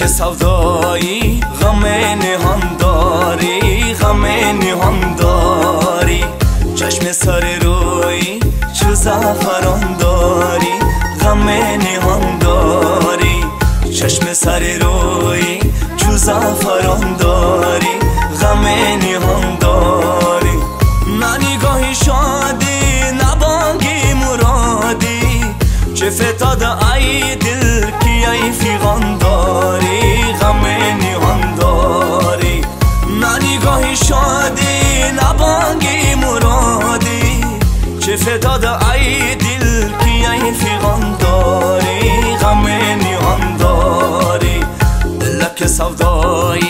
که سودایی غم نهان داری غم نهان داری. چشم سر روی چو زفران داری غم نهان داری. چشم سر روی چو زفران داری غم نهان داری. نه نگاهی شادی نبانگی مرادی. چه فتاد ای فتاد ای دل کی ای فیغان داری غم نیهان داری. دلک سودایی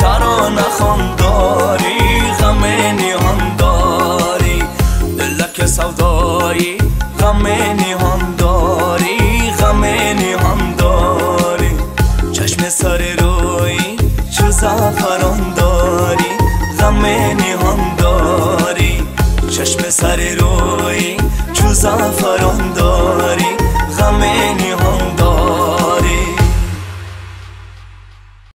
ترا نخوان داری غم نیهان داری. دلک سودایی غم نیهان داری غم نیهان داری. چشم سر روی چو زفران داری غم نیهان داری. چشم سر روی چو زفران